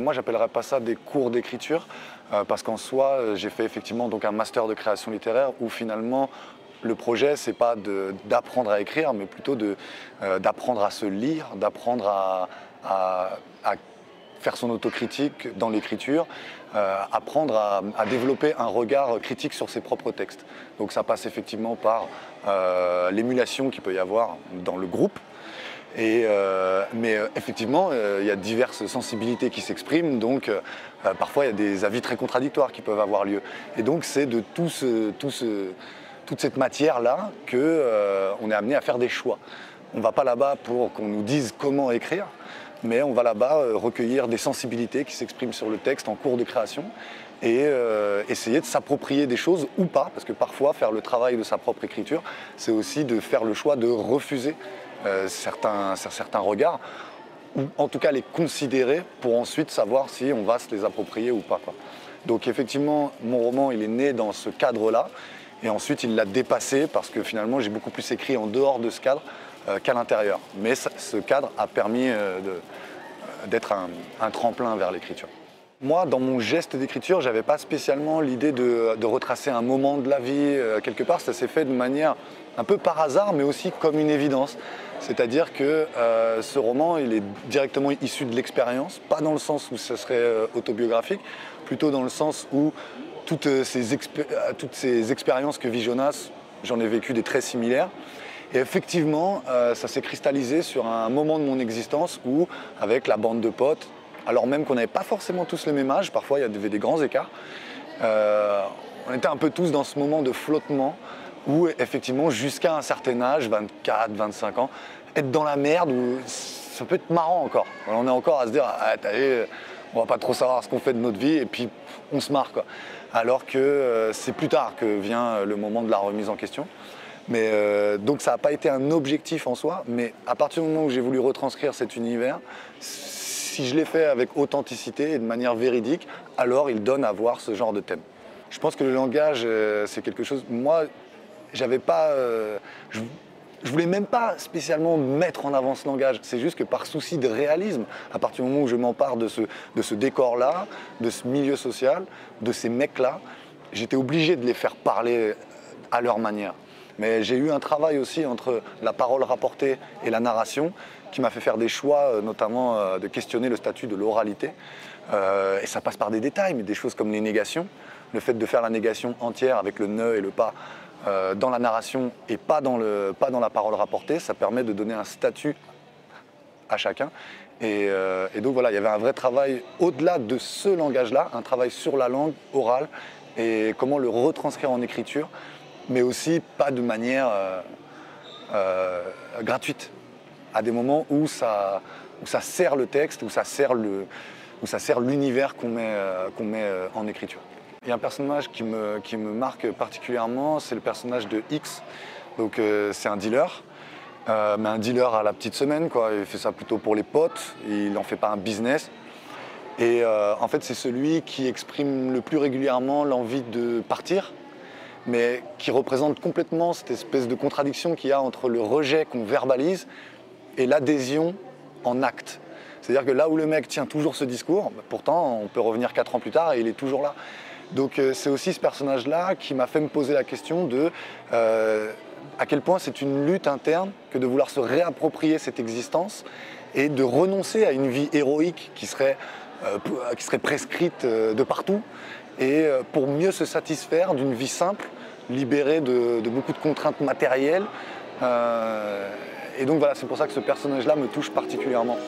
moi, j'appellerais pas ça des cours d'écriture, parce qu'en soi, j'ai fait effectivement donc un master de création littéraire où finalement le projet, c'est pas d'apprendre à écrire, mais plutôt d'apprendre à se lire, d'apprendre à, faire son autocritique dans l'écriture, euh, apprendre à, développer un regard critique sur ses propres textes. Donc ça passe effectivement par euh, l'émulation qu'il peut y avoir dans le groupe. Euh, mais effectivement, il y a diverses sensibilités qui s'expriment, donc parfois il y a des avis très contradictoires qui peuvent avoir lieu. Et donc c'est de tout toute cette matière-là qu'on est amené à faire des choix. On ne va pas là-bas pour qu'on nous dise comment écrire, mais on va là-bas euh, recueillir des sensibilités qui s'expriment sur le texte en cours de création et euh, essayer de s'approprier des choses ou pas, parce que parfois faire le travail de sa propre écriture, c'est aussi de faire le choix de refuser euh, certains, certains regards, ou en tout cas les considérer pour ensuite savoir si on va se les approprier ou pas. Donc effectivement, mon roman, il est né dans ce cadre-là, et ensuite il l'a dépassé parce que finalement j'ai beaucoup plus écrit en dehors de ce cadre euh, qu'à l'intérieur. Mais ce cadre a permis euh, euh, d'être un, tremplin vers l'écriture. Moi, dans mon geste d'écriture, je n'avais pas spécialement l'idée de, retracer un moment de la vie quelque part. Ça s'est fait de manière un peu par hasard, mais aussi comme une évidence. C'est-à-dire que ce roman, il est directement issu de l'expérience, pas dans le sens où ce serait autobiographique, plutôt dans le sens où toutes ces, expériences que vit Jonas, j'en ai vécu des très similaires. Et effectivement, euh, ça s'est cristallisé sur un moment de mon existence où, avec la bande de potes, alors même qu'on n'avait pas forcément tous le même âge, parfois il y avait des grands écarts, euh, on était un peu tous dans ce moment de flottement où, effectivement, jusqu'à un certain âge, 24, 25 ans, être dans la merde, ça peut être marrant encore. On est encore à se dire, ah, on va pas trop savoir ce qu'on fait de notre vie, et puis on se marre. Alors que euh, c'est plus tard que vient le moment de la remise en question. Mais euh, donc ça n'a pas été un objectif en soi, mais à partir du moment où j'ai voulu retranscrire cet univers, si je l'ai fait avec authenticité et de manière véridique, alors il donne à voir ce genre de thème. Je pense que le langage, euh, c'est quelque chose. Moi, j'avais pas. Euh, je, je voulais même pas spécialement mettre en avant ce langage. C'est juste que par souci de réalisme, à partir du moment où je m'empare de ce, de ce décor-là, de ce milieu social, de ces mecs-là, j'étais obligé de les faire parler à leur manière. Mais j'ai eu un travail aussi entre la parole rapportée et la narration qui m'a fait faire des choix, euh, notamment euh, de questionner le statut de l'oralité. Euh, et ça passe par des détails, mais des choses comme les négations. Le fait de faire la négation entière avec le ne et le pas dans la narration et pas dans, le, pas dans la parole rapportée, ça permet de donner un statut à chacun. Et, et donc voilà, il y avait un vrai travail au-delà de ce langage-là, un travail sur la langue orale et comment le retranscrire en écriture mais aussi pas de manière euh, euh, gratuite, à des moments où ça, où ça sert le texte, où ça sert, l'univers qu'on met, euh, met en écriture. Il y a un personnage qui me, qui me marque particulièrement, c'est le personnage de X. Donc c'est un dealer, mais un dealer à la petite semaine, quoi. Il fait ça plutôt pour les potes, il n'en fait pas un business. Et en fait, c'est celui qui exprime le plus régulièrement l'envie de partir, mais qui représente complètement cette espèce de contradiction qu'il y a entre le rejet qu'on verbalise et l'adhésion en acte. C'est-à-dire que là où le mec tient toujours ce discours, bah, pourtant on peut revenir quatre ans plus tard et il est toujours là. Donc euh, c'est aussi ce personnage-là qui m'a fait me poser la question de euh, à quel point c'est une lutte interne que de vouloir se réapproprier cette existence et de renoncer à une vie héroïque qui serait, euh, qui serait prescrite de partout et pour mieux se satisfaire d'une vie simple, libérée de, beaucoup de contraintes matérielles. Euh, et donc voilà, c'est pour ça que ce personnage-là me touche particulièrement.